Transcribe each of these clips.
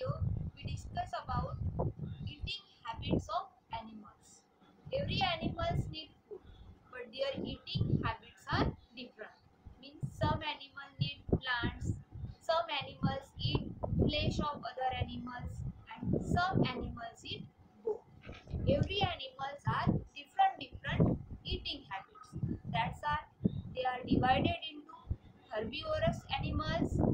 video we discuss about eating habits of animals. Every animals need food but their eating habits are different. Means some animals need plants, some animals eat flesh of other animals and some animals eat both. Every animals are different different eating habits. That's are they are divided into herbivorous animals,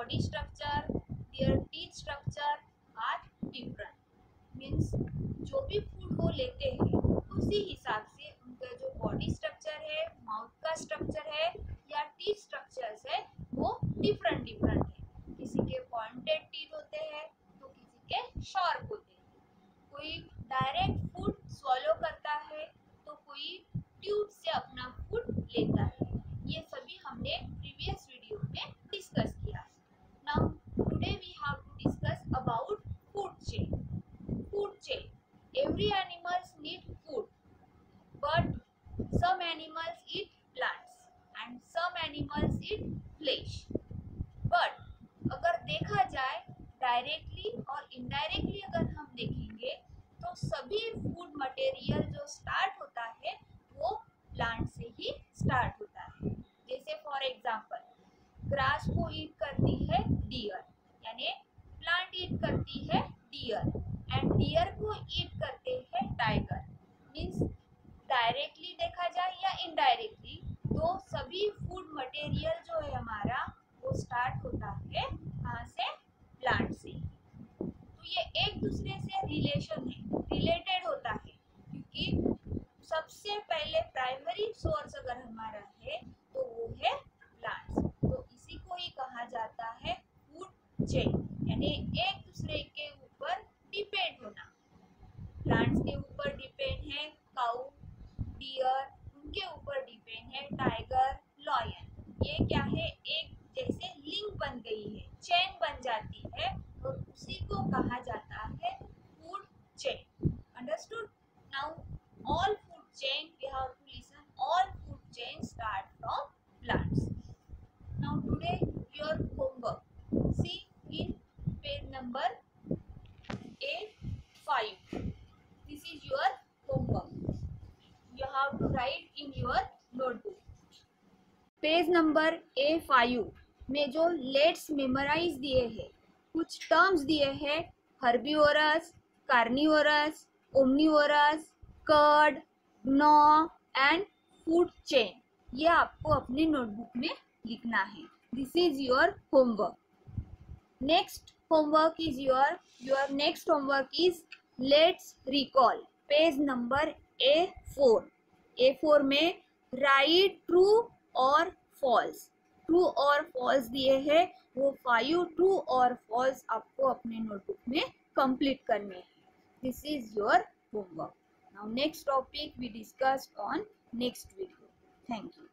body structure, their teeth structure are different. Means जो भी food वो लेते हैं उसी हिसाब से उनका जो बॉडी स्ट्रक्चर है माउथ का स्ट्रक्चर है या टीथ स्ट्रक्चर्स है वो डिफरेंट डिफरेंट है किसी के पॉइंटेड टीथ होते हैं तो किसी के शार्प होते हैं कोई डायरेक्ट फ़ूड स्वॉलो करता है तो कोई ट्यूब से अपना फ़ूड लेता है ये सभी हमने प्रीवियस वीडियो में डिस्कस किया now today we have to discuss about food chain food chain every animals need food some animals eat plants and some animals eat flesh. But अगर देखा जाए डायरेक्टली और इनडायरेक्टली अगर हम देखेंगे तो सभी फ़ूड मटेरियल जो स्टार्ट होता है वो प्लांट से ही स्टार्ट होता है जैसे फॉर एग्जांपल ग्रास को ईट करती है डियर यानी प्लांट ईट करती है डियर एंड डियर को ईट करते हैं टाइगर मीन्स डायरेक्टली देखा जाए या इनडायरेक्टली तो सभी फ़ूड मटेरियल जो है हमारा वो स्टार्ट होता है कहाँ से प्लांट से तो ये एक दूसरे से रिलेशन है रिलेटेड होता है, क्योंकि सबसे पहले प्राइमरी सोर्स अगर हमारा है तो वो है प्लांट्स तो इसी को ही कहा जाता है फ़ूड चेन यानी एक दूसरे के ऊपर डिपेंड होना. प्लांट्स के ऊपर डिपेंड है काऊ डियर उनके ऊपर डिपेंड है टाइगर लॉयन ये क्या है? एक जैसे लिंक बन गई है चेन बन जाती है, और उसी को कहा जाता है food chain now all food chain we have to listen all food chain start from plants now today your homework see in page number A5 this is your homework. You have to write in your notebook. Page number A five में जो let's memorise दिए हैं, कुछ terms दिए हैं herbivorous carnivorous omnivorous कर्ड नॉ and food chain ये आपको अपने नोटबुक में लिखना है। This is your homework next homework is your your next homework is let's recall page number A four A four में राइट ट्रू और फॉल्स ट्रू और फॉल्स दिए हैं, वो फाइव ट्रू और फॉल्स आपको अपने नोटबुक में कंप्लीट करने हैं। This is your homework Now next topic we discussed on next video. Thank you.